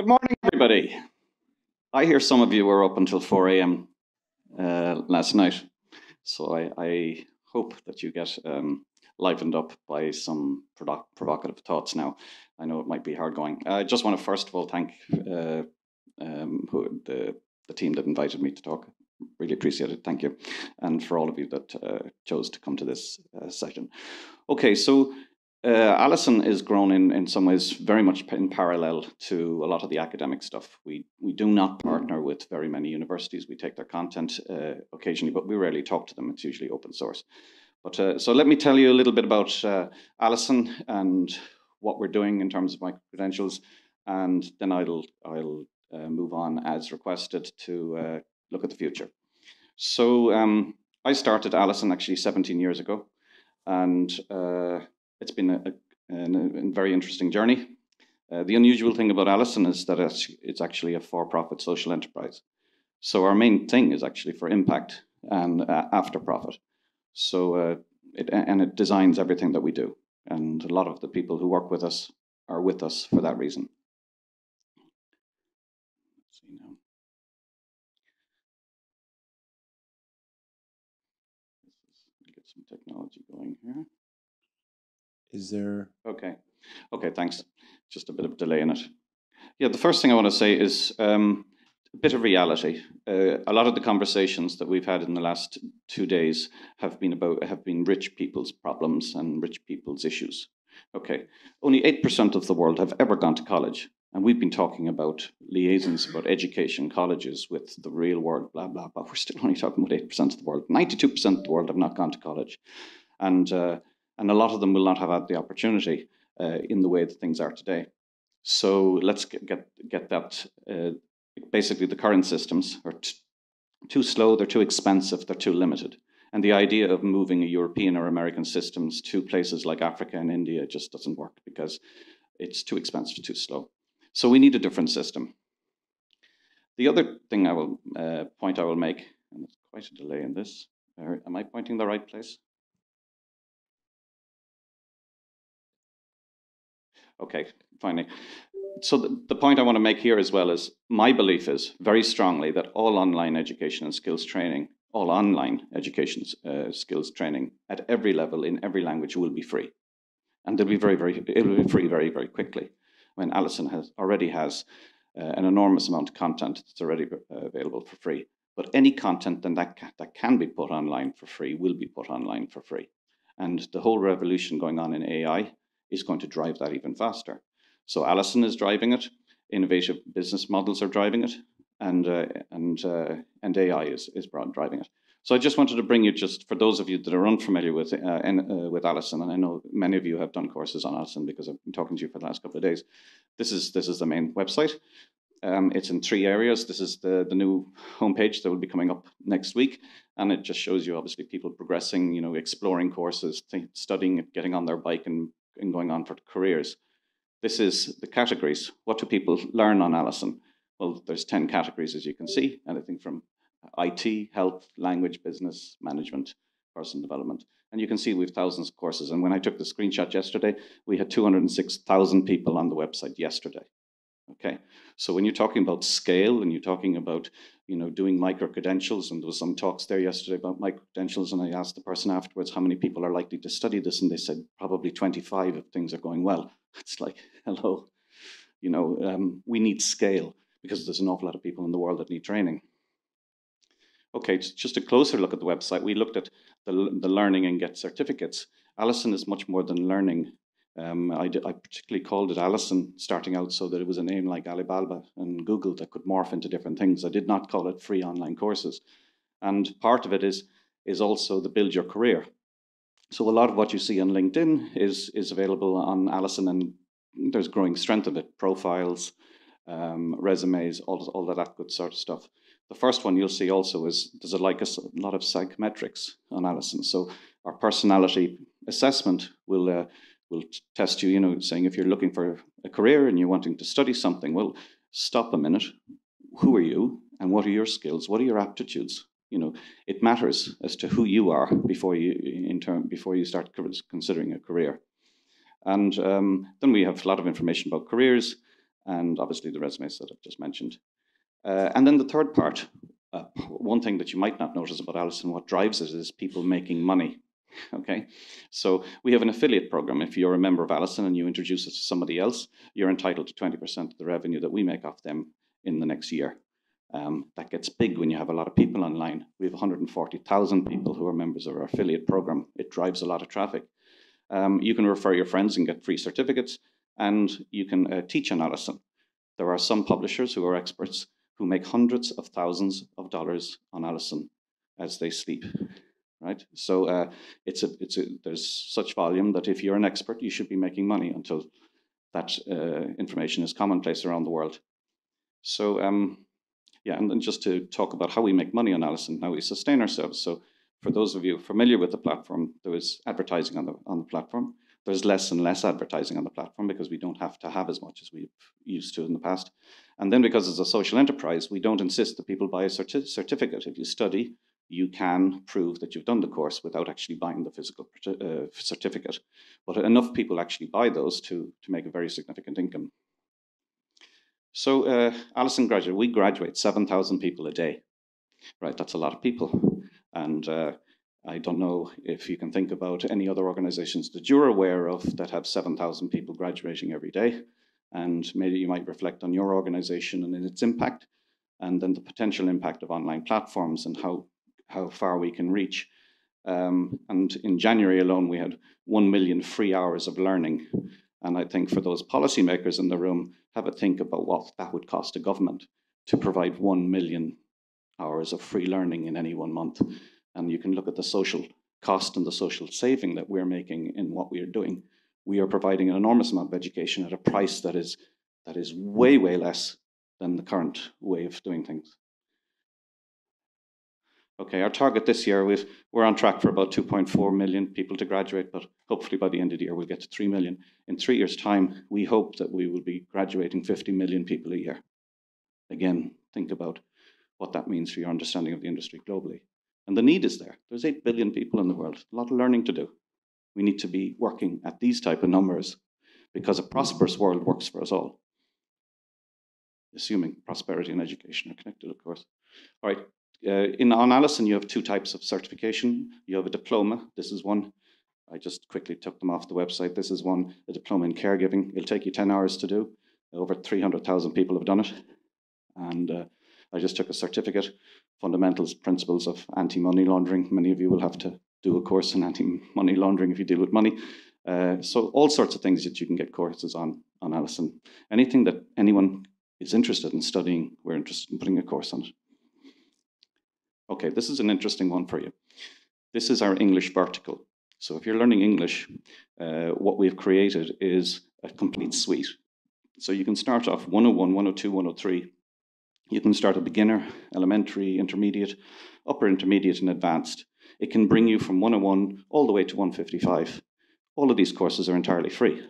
Good morning, everybody. I hear some of you were up until 4 a.m. Uh, last night, so I, I, hope that you get um, livened up by some provo provocative thoughts now. I know it might be hard going. I just want to first of all thank uh, um, who, the, the team that invited me to talk. Really appreciate it. Thank you. And for all of you that uh, chose to come to this uh, session. Okay, so uh, Alison is grown in, in some ways very much in parallel to a lot of the academic stuff. We, we do not partner with very many universities. We take their content uh, occasionally, but we rarely talk to them. It's usually open source. But uh, so let me tell you a little bit about uh, Alison and what we're doing in terms of micro credentials, and then I'll I'll uh, move on as requested to uh, look at the future. So um, I started Alison actually 17 years ago, and it's been a, a, a very interesting journey. Uh, the unusual thing about Alison is that it's, it's actually a for-profit social enterprise. So our main thing is actually for impact and uh, after profit. So uh, it, and it designs everything that we do. And a lot of the people who work with us are with us for that reason. Let's. Get some technology going here. Is there? Okay. Okay, thanks. Just a bit of delay in it. Yeah, the first thing I want to say is um, a bit of reality. Uh, a lot of the conversations that we've had in the last two days have been about have been rich people's problems and rich people's issues. Okay, only eight percent of the world have ever gone to college, and we've been talking about liaisons about education, colleges with the real world, blah blah. blah. we're still only talking about eight percent of the world. Ninety-two percent of the world have not gone to college, and uh, and a lot of them will not have had the opportunity uh, in the way that things are today. So let's get get, get that. Uh, basically, the current systems are too slow, they're too expensive, they're too limited. And the idea of moving European or American systems to places like Africa and India just doesn't work because it's too expensive, too slow. So we need a different system. The other thing I will uh, point I will make, and there's quite a delay in this. am I pointing the right place? Okay, finally. So the, the point I want to make here as well is my belief is very strongly that all online education and skills training, all online education uh, skills training at every level in every language will be free. And it'll be very, very, it'll be free very, very quickly. I mean, Alison has already has uh, an enormous amount of content that's already uh, available for free. But any content then that, that can be put online for free will be put online for free. And the whole revolution going on in AI is going to drive that even faster. So Alison is driving it, innovative business models are driving it, and uh, and uh, and AI is is broad driving it. So I just wanted to bring you just for those of you that are unfamiliar with uh, and, uh, with Alison, and I know many of you have done courses on Alison because I've been talking to you for the last couple of days. This is this is the main website. Um, it's in three areas. This is the, the new homepage that will be coming up next week. And it just shows you obviously people progressing, you know, exploring courses, studying, getting on their bike and and going on for careers. This is the categories. What do people learn on Alison? Well, there's 10 categories, as you can see, anything from IT, health, language, business, management, person development. And you can see we have thousands of courses. And when I took the screenshot yesterday, we had 206,000 people on the website yesterday. Okay, so when you're talking about scale and you're talking about, you know, doing micro credentials, and there was some talks there yesterday about micro credentials, and I asked the person afterwards how many people are likely to study this, and they said probably 25 if things are going well. It's like, hello, you know, um, we need scale because there's an awful lot of people in the world that need training. Okay, just a closer look at the website. We looked at the, the learning and get certificates. Alison is much more than learning um, I, I, particularly called it Alison starting out so that it was a name like Alibaba and Google that could morph into different things. I did not call it free online courses. And part of it is, is also the build your career. So a lot of what you see on LinkedIn is, is available on Alison and there's growing strength of it, profiles, um, resumes, all, all of that good sort of stuff. The first one you'll see also is there's a, like a, a lot of psychometrics on Alison. So our personality assessment will uh, will test you, you know, saying if you're looking for a career and you're wanting to study something, well, stop a minute. Who are you and what are your skills? What are your aptitudes? You know, it matters as to who you are before you in term before you start considering a career. And um, then we have a lot of information about careers. and obviously the resumes that I've just mentioned. Uh, and then the third part, uh, one thing that you might not notice about Alison, what drives it is people making money. Okay, so we have an affiliate program. If you're a member of Alison and you introduce us to somebody else, you're entitled to 20% of the revenue that we make off them in the next year. Um, that gets big when you have a lot of people online. We have 140,000 people who are members of our affiliate program. It drives a lot of traffic. Um, you can refer your friends and get free certificates, and you can uh, teach on Alison. There are some publishers who are experts who make hundreds of thousands of dollars on Alison as they sleep. Right, so uh, it's a it's a there's such volume that if you're an expert, you should be making money until that uh, information is commonplace around the world. So um, yeah, and then just to talk about how we make money on Alison, how we sustain ourselves. So for those of you familiar with the platform, there is advertising on the on the platform. There's less and less advertising on the platform because we don't have to have as much as we've used to in the past. And then because it's a social enterprise, we don't insist that people buy a certi certificate. If you study, you can prove that you've done the course without actually buying the physical uh, certificate. But enough people actually buy those to, to make a very significant income. So uh, Alison graduate, we graduate 7,000 people a day. Right, that's a lot of people. And uh, I don't know if you can think about any other organizations that you're aware of that have 7,000 people graduating every day. And maybe you might reflect on your organization and its impact, and then the potential impact of online platforms and how, how far we can reach. Um, and in January alone, we had 1 million free hours of learning. And I think for those policymakers in the room, have a think about what that would cost a government to provide 1 million hours of free learning in any one month. And you can look at the social cost and the social saving that we're making in what we are doing. We are providing an enormous amount of education at a price that is, that is way, way less than the current way of doing things. Okay, our target this year, we are on track for about 2.4 million people to graduate, but hopefully by the end of the year we'll get to 3 million. In three years' time, we hope that we will be graduating 50 million people a year. Again, think about what that means for your understanding of the industry globally. And the need is there. There's 8 billion people in the world, a lot of learning to do. We need to be working at these type of numbers because a prosperous world works for us all. Assuming prosperity and education are connected, of course. All right, uh, in on Alison, you have two types of certification. You have a diploma. This is one. I just quickly took them off the website. This is one, a diploma in caregiving. It'll take you 10 hours to do. Over 300,000 people have done it. And uh, I just took a certificate, Fundamentals, Principles of Anti-Money Laundering. Many of you will have to do a course in anti-money laundering if you deal with money. Uh, so all sorts of things that you can get courses on, on Alison. Anything that anyone is interested in studying, we're interested in putting a course on it. Okay, this is an interesting one for you. This is our English vertical. So if you're learning English, uh, what we've created is a complete suite. So you can start off 101, 102, 103. You can start a beginner, elementary, intermediate, upper intermediate, and advanced. It can bring you from 101 all the way to 155. All of these courses are entirely free.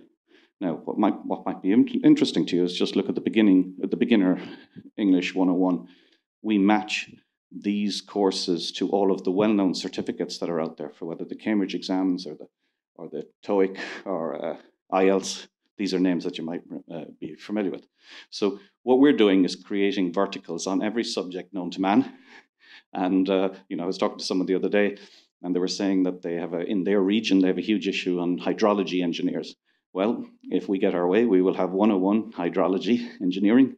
Now, what might, what might be interesting to you is just look at the beginning, at the beginner English 101. We match these courses to all of the well-known certificates that are out there for whether the Cambridge exams or the or the TOEIC or uh, IELTS. These are names that you might uh, be familiar with. So what we're doing is creating verticals on every subject known to man. And uh, you know, I was talking to someone the other day, and they were saying that they have a, in their region they have a huge issue on hydrology engineers. Well, if we get our way, we will have 101 hydrology engineering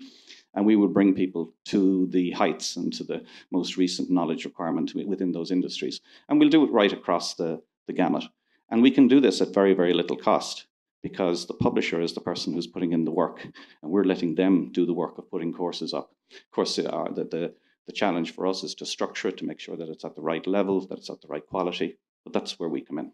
and we will bring people to the heights and to the most recent knowledge requirement within those industries. And we'll do it right across the, the gamut. And we can do this at very, very little cost because the publisher is the person who's putting in the work and we're letting them do the work of putting courses up. Of course, uh, the, the, the challenge for us is to structure it to make sure that it's at the right level, that it's at the right quality, but that's where we come in.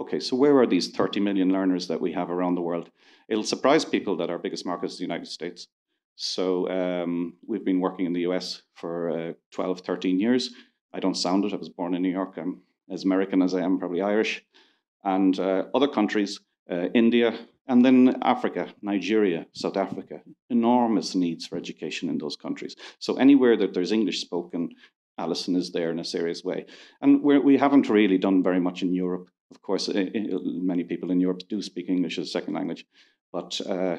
Okay, so where are these 30 million learners that we have around the world? It'll surprise people that our biggest market is the United States. So um, we've been working in the US for uh, 12, 13 years. I don't sound it. I was born in New York. I'm as American as I am, probably Irish. And uh, other countries, uh, India, and then Africa, Nigeria, South Africa, enormous needs for education in those countries. So anywhere that there's English spoken, Alison is there in a serious way. And we're, we have not really done very much in Europe. Of course, many people in Europe do speak English as a second language, But uh,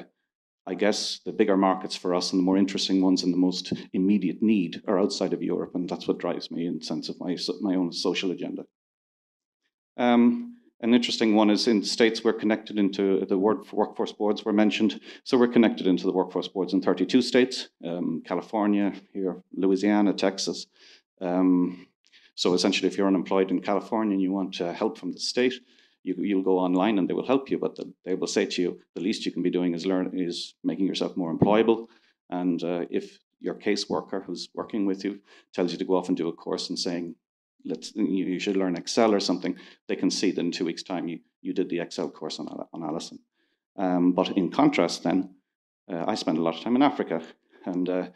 I guess the bigger markets for us and the more interesting ones and the most immediate need are outside of Europe, and that's what drives me in sense of my my own social agenda. Um, an interesting one is in States, we're connected into the workforce boards were mentioned. So we're connected into the workforce boards in 32 states, um, California, here, Louisiana, Texas. Um, so essentially, if you're unemployed in California and you want uh, help from the state, you, will go online and they will help you, but the, they will say to you, the least you can be doing is learn is making yourself more employable. And uh, if your caseworker who's working with you tells you to go off and do a course and saying, let's you, should learn Excel or something, they can see that in two weeks' time you, you did the Excel course on, on Alison. Um, but in contrast, then, uh, I spend a lot of time in Africa. And uh,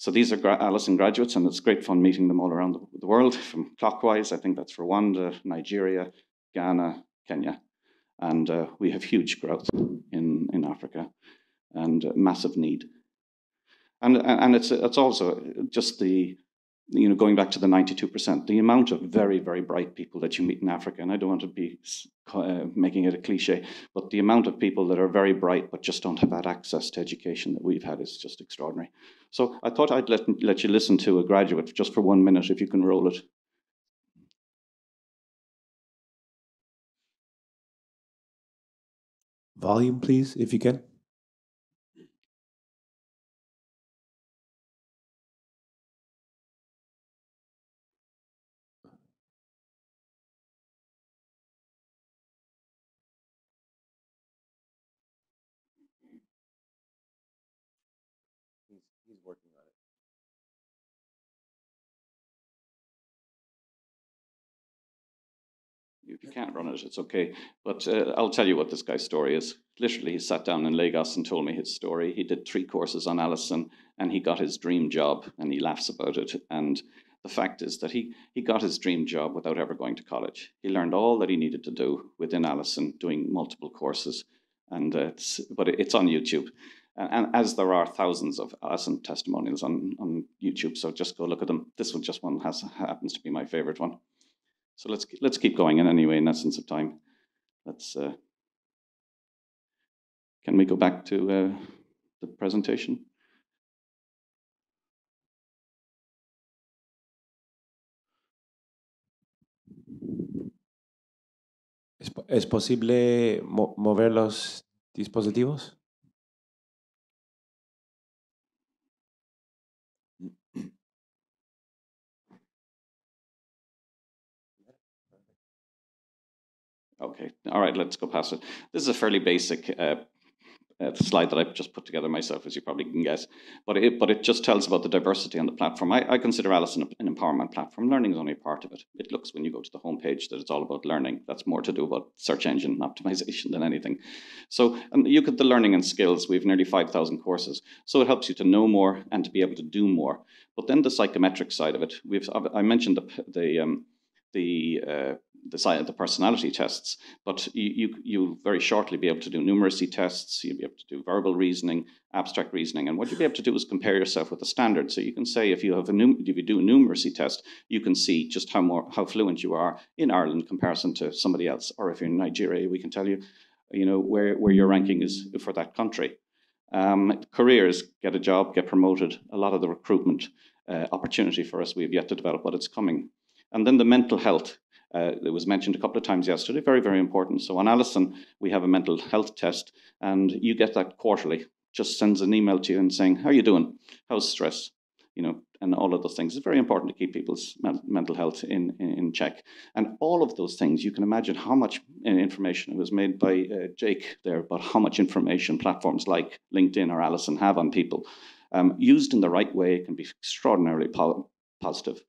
so these are Alison graduates, and it's great fun meeting them all around the, the world from clockwise. I think that's Rwanda, Nigeria, Ghana, Kenya. And uh, we have huge growth in, in Africa and massive need. And, and it's, it's also just the, you know, going back to the 92%, the amount of very, very bright people that you meet in Africa, and I don't want to be uh, making it a cliche, but the amount of people that are very bright but just don't have that access to education that we've had is just extraordinary. So I thought I'd let, let you listen to a graduate just for one minute, if you can roll it. Volume, please, if you can. Can't run it, it's okay. But uh, I'll tell you what this guy's story is. Literally, he sat down in Lagos and told me his story. He did three courses on Alison and he got his dream job and he laughs about it. And the fact is that he, he got his dream job without ever going to college. He learned all that he needed to do within Alison, doing multiple courses. And uh, it's, but it's on YouTube. And, and as there are thousands of Alison testimonials on, on YouTube, so just go look at them. This one just one has happens to be my favorite one. So let's let's keep going. And anyway, in essence of time, let's. Uh, can we go back to uh, the presentation? ¿Es, posible mo mover los dispositivos? Okay, all right, let's go past it. This is a fairly basic uh, uh, slide that I've just put together myself, as you probably can guess. But it, but it just tells about the diversity on the platform. I, I consider Alison an empowerment platform. Learning is only part of it. It looks when you go to the homepage that it's all about learning. That's more to do about search engine optimization than anything. So and you get the learning and skills. We have nearly 5,000 courses. So it helps you to know more and to be able to do more. But then the psychometric side of it, we've I mentioned the, the um, the uh, the, the personality tests, but you, you, you'll very shortly be able to do numeracy tests, you'll be able to do verbal reasoning, abstract reasoning, and what you'll be able to do is compare yourself with the standard. So you can say if you have a num- if you do a numeracy test, you can see just how more how fluent you are in Ireland in comparison to somebody else. Or if you're in Nigeria, we can tell you, you know, where, where your ranking is for that country. Um, careers, get a job, get promoted. A lot of the recruitment uh, opportunity for us we have yet to develop, but it's coming. And then the mental health uh, it was mentioned a couple of times yesterday, very, very important. So on Alison, we have a mental health test, and you get that quarterly. Just sends an email to you and saying, how are you doing? How's stress? You know, and all of those things. It's very important to keep people's mental health in, in, in, check. And all of those things, you can imagine how much information it was made by uh, Jake there about how much information platforms like LinkedIn or Alison have on people. Um, used in the right way, can be extraordinarily po positive.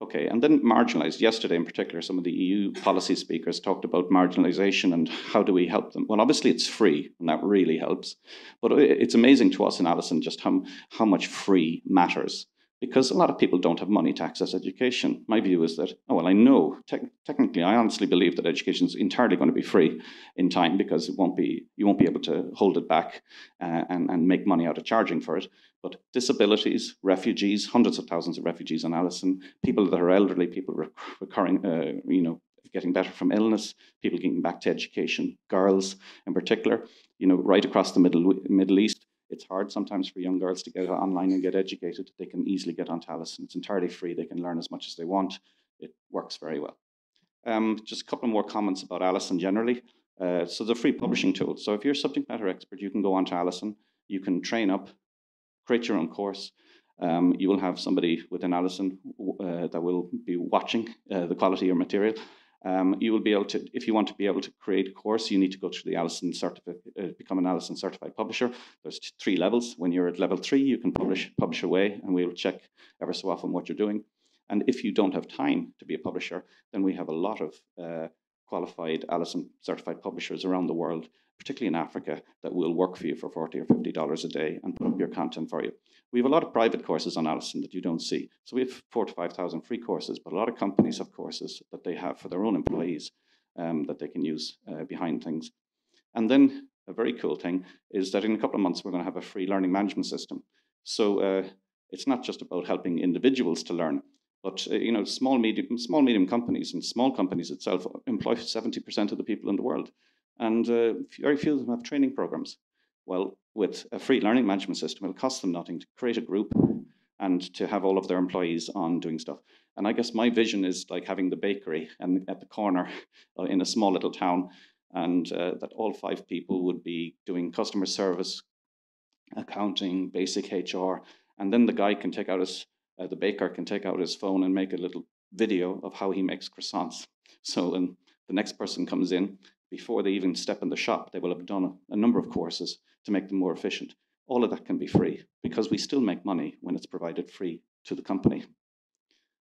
Okay, and then marginalized. Yesterday, in particular, some of the EU policy speakers talked about marginalization and how do we help them. Well, obviously, it's free, and that really helps. But it's amazing to us in Alison just how, how much free matters because a lot of people don't have money to access education. My view is that, oh, well, I know, te technically, I honestly believe that education is entirely going to be free in time because it won't be, you won't be able to hold it back uh, and, and make money out of charging for it. But disabilities, refugees, hundreds of thousands of refugees in Alison, people that are elderly, people rec recurring, uh, you know, getting better from illness, people getting back to education, girls in particular. You know, right across the Middle Middle East, it's hard sometimes for young girls to get online and get educated. They can easily get onto Alison. It's entirely free. They can learn as much as they want. It works very well. Um, just a couple more comments about Alison generally. Uh, so the free publishing tool. So if you're a subject matter expert, you can go on to Alison. You can train up, create your own course. Um, you will have somebody within Alison uh, that will be watching uh, the quality of your material. Um, you will be able to, if you want to be able to create a course, you need to go through the Alison certificate, uh, become an Alison certified publisher. There's three levels. When you're at level three, you can publish publish away, and we'll check ever so often what you're doing. And if you don't have time to be a publisher, then we have a lot of uh, qualified Alison certified publishers around the world, particularly in Africa, that will work for you for 40 or $50 a day and put up your content for you. We have a lot of private courses on Alison that you don't see. So we have four to 5,000 free courses, but a lot of companies have courses that they have for their own employees um, that they can use uh, behind things. And then a very cool thing is that in a couple of months, we're going to have a free learning management system. So uh, it's not just about helping individuals to learn, but uh, you know, small medium, small medium companies and small companies itself employ 70% of the people in the world, and uh, very few of them have training programs. Well, with a free learning management system, it'll cost them nothing to create a group and to have all of their employees on doing stuff. And I guess my vision is like having the bakery and at the corner uh, in a small little town, and uh, that all five people would be doing customer service, accounting, basic HR, and then the guy can take out his uh, the baker can take out his phone and make a little video of how he makes croissants. So when the next person comes in, before they even step in the shop, they will have done a, a number of courses to make them more efficient. All of that can be free because we still make money when it's provided free to the company.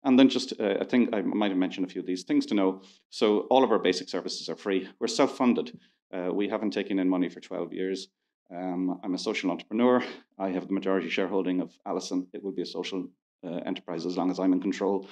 And then just uh, a thing, I might have mentioned a few of these things to know. So all of our basic services are free. We're self-funded. Uh, we haven't taken in money for 12 years. Um, I'm a social entrepreneur. I have the majority shareholding of Alison. It will be a social uh, enterprise as long as I'm in control.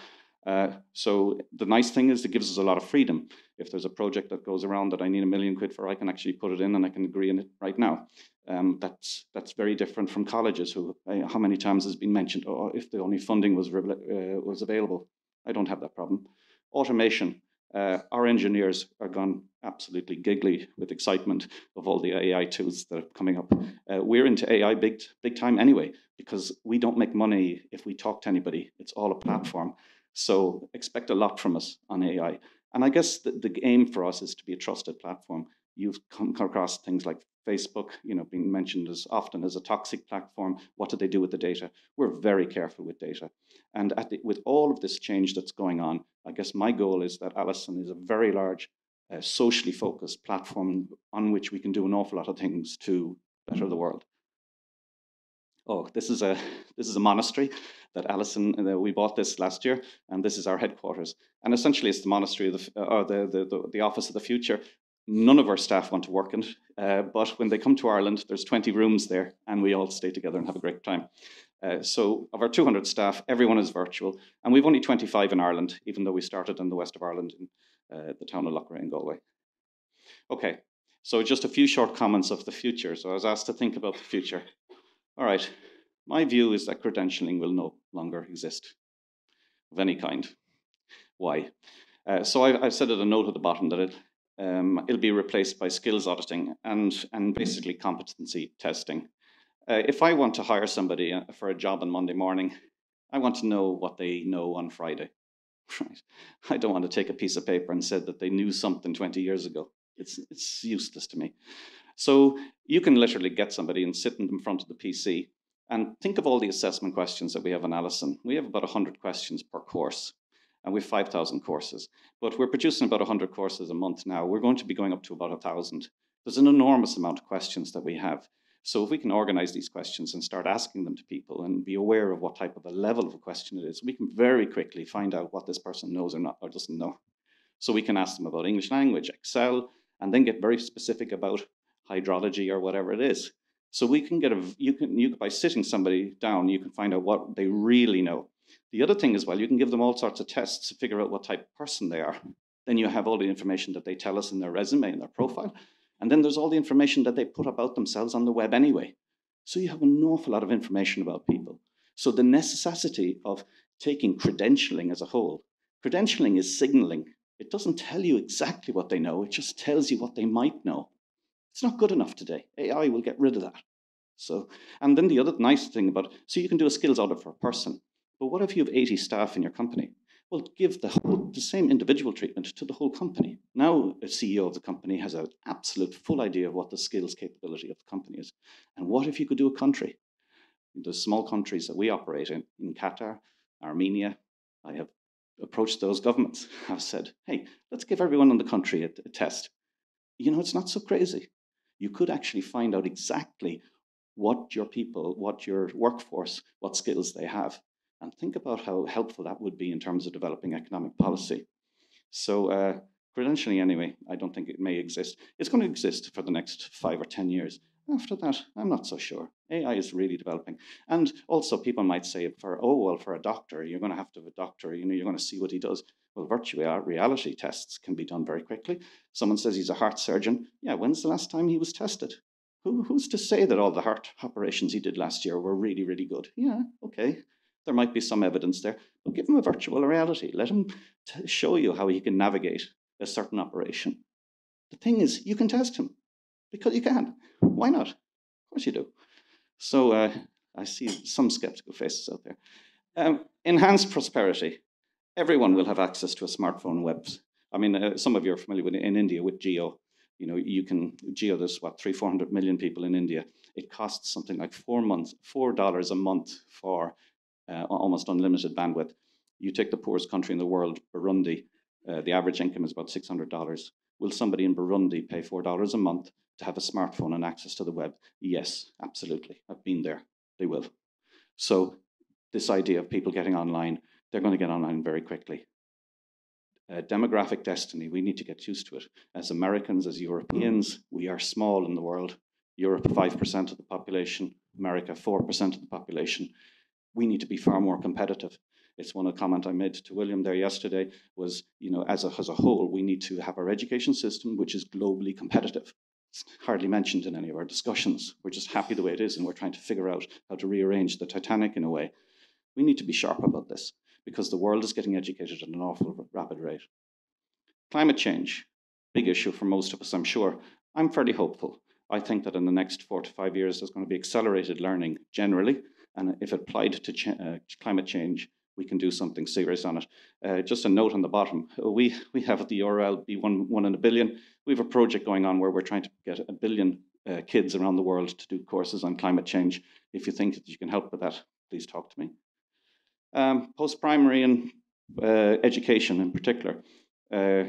Uh, so the nice thing is it gives us a lot of freedom. If there's a project that goes around that I need a million quid for, I can actually put it in and I can agree on it right now. Um, that's that's very different from colleges. Who uh, how many times has been mentioned? Oh, if the only funding was uh, was available, I don't have that problem. Automation. Uh, our engineers are gone absolutely giggly with excitement of all the AI tools that are coming up. We're into AI big, big time anyway, because we don't make money if we talk to anybody. It's all a platform. So expect a lot from us on AI. And I guess the, the aim for us is to be a trusted platform. You've come across things like Facebook, you know, being mentioned as often as a toxic platform. What do they do with the data? We're very careful with data. And the, with all of this change that's going on, I guess my goal is that Alison is a very large, uh, socially focused platform on which we can do an awful lot of things to better the world. Oh, this is a this is a monastery that Alison uh, we bought this last year, and this is our headquarters. And essentially, it's the monastery of the or the the, the, the office of the future. None of our staff want to work in it, uh, but when they come to Ireland, there's 20 rooms there, and we all stay together and have a great time. Uh, so, of our 200 staff, everyone is virtual, and we've only 25 in Ireland, even though we started in the west of Ireland in uh, the town of Loughrea in Galway. Okay, so just a few short comments of the future. So, I was asked to think about the future. All right, my view is that credentialing will no longer exist of any kind. Why? Uh, so, I, have said at a note at the bottom that it um, it'll be replaced by skills auditing and, and basically competency testing. Uh, if I want to hire somebody uh, for a job on Monday morning, I want to know what they know on Friday. Right? I don't want to take a piece of paper and say that they knew something 20 years ago. It's, it's useless to me. So you can literally get somebody and sit in front of the PC and think of all the assessment questions that we have on Alison. We have about 100 questions per course and we have 5,000 courses. But we're producing about 100 courses a month now. We're going to be going up to about 1,000. There's an enormous amount of questions that we have. So if we can organize these questions and start asking them to people and be aware of what type of a level of a question it is, we can very quickly find out what this person knows or not or doesn't know. So we can ask them about English language, Excel, and then get very specific about hydrology or whatever it is. So we can get a you can you by sitting somebody down, you can find out what they really know. The other thing as well, you can give them all sorts of tests to figure out what type of person they are. Then you have all the information that they tell us in their resume and their profile. And then there's all the information that they put about themselves on the web anyway. So you have an awful lot of information about people. So the necessity of taking credentialing as a whole, credentialing is signaling It doesn't tell you exactly what they know, it just tells you what they might know. It's not good enough today. AI will get rid of that. So, and then the other nice thing about, so you can do a skills audit for a person, but what if you have 80 staff in your company? Well, give the, whole, the same individual treatment to the whole company. Now, a CEO of the company has an absolute full idea of what the skills capability of the company is. And what if you could do a country? The small countries that we operate in, in Qatar, Armenia, I have approached those governments. I've said, hey, let's give everyone in the country a, a test. You know, it's not so crazy. You could actually find out exactly what your people, what your workforce, what skills they have and think about how helpful that would be in terms of developing economic policy. So, uh, credentialing, anyway, I don't think it may exist. It's going to exist for the next five or 10 years. After that, I'm not so sure. AI is really developing. And also, people might say, for oh, well, for a doctor, you're going to have to have a doctor, you know, you're going to see what he does. Well, virtual reality tests can be done very quickly. Someone says he's a heart surgeon. Yeah, when's the last time he was tested? Who, who's to say that all the heart operations he did last year were really, really good? Yeah, okay. There might be some evidence there, but give him a virtual reality. Let him t- show you how he can navigate a certain operation. The thing is, you can test him because you can. Why not? Of course you do. So uh, I see some skeptical faces out there. Um, enhanced prosperity. Everyone will have access to a smartphone web. I mean, uh, some of you are familiar with in India with Jio. You know, you can Jio. There's what three, four hundred million people in India. It costs something like four months, four dollars a month for uh, almost unlimited bandwidth. You take the poorest country in the world, Burundi, uh, the average income is about $600. Will somebody in Burundi pay $4 a month to have a smartphone and access to the web? Yes, absolutely. I've been there. They will. So, this idea of people getting online, they're going to get online very quickly. Uh, demographic destiny, we need to get used to it. As Americans, as Europeans, we are small in the world. Europe, 5% of the population, America, 4% of the population we need to be far more competitive. It's one of the comment I made to William there yesterday was, you know, as a, as a whole, we need to have our education system which is globally competitive. It's hardly mentioned in any of our discussions. We're just happy the way it is, and we're trying to figure out how to rearrange the Titanic in a way. We need to be sharp about this because the world is getting educated at an awful rapid rate. Climate change, big issue for most of us, I'm sure. I'm fairly hopeful. I think that in the next four to five years, there's going to be accelerated learning generally and if applied to ch uh, climate change, we can do something serious on it. Uh, just a note on the bottom, we, we have at the URL be one, one in a billion. We have a project going on where we're trying to get a billion uh, kids around the world to do courses on climate change. If you think that you can help with that, please talk to me. Um, Post-primary and uh, education in particular, uh,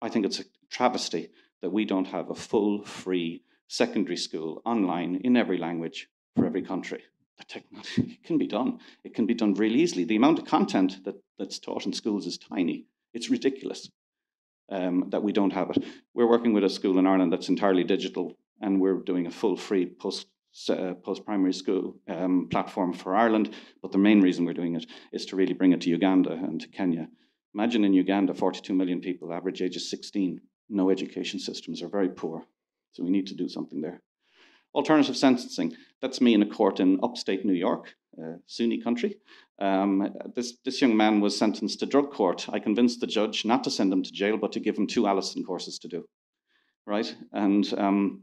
I think it's a travesty that we don't have a full, free secondary school online in every language for every country The technology can be done. It can be done really easily. The amount of content that, that's taught in schools is tiny. It's ridiculous um, that we don't have it. We're working with a school in Ireland that's entirely digital, and we're doing a full free post uh, post primary school um, platform for Ireland. But the main reason we're doing it is to really bring it to Uganda and to Kenya. Imagine in Uganda, 42 million people, average age is 16, no education systems are very poor. So we need to do something there. Alternative sentencing. That's me in a court in upstate New York, uh, Sunni country. Um, this, this young man was sentenced to drug court. I convinced the judge not to send him to jail, but to give him two Alison courses to do. Right? And, um,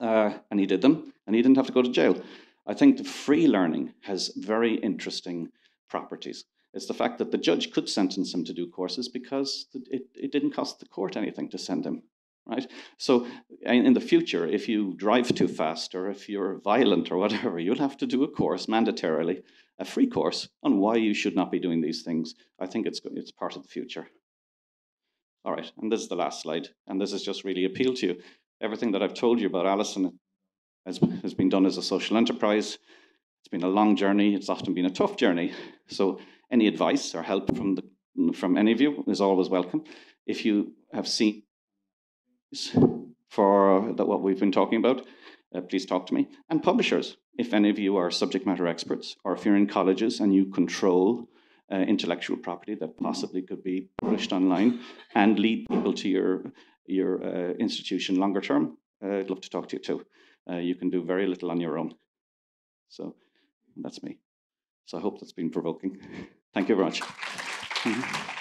uh, and he did them, and he didn't have to go to jail. I think the free learning has very interesting properties. It's the fact that the judge could sentence him to do courses because it, it didn't cost the court anything to send him right? So in the future, if you drive too fast or if you're violent or whatever, you'll have to do a course mandatorily, a free course on why you should not be doing these things. I think it's it's part of the future. All right, and this is the last slide, and this is just really appeal to you. Everything that I've told you about Alison has, has been done as a social enterprise. It's been a long journey. It's often been a tough journey. So any advice or help from the from any of you is always welcome. If you have seen for the, what we've been talking about, uh, please talk to me. And publishers, if any of you are subject matter experts, or if you're in colleges and you control uh, intellectual property that possibly could be published online and lead people to your your uh, institution longer term, uh, I'd love to talk to you too. Uh, you can do very little on your own. So that's me. So I hope that's been provoking. Thank you very much. Mm -hmm.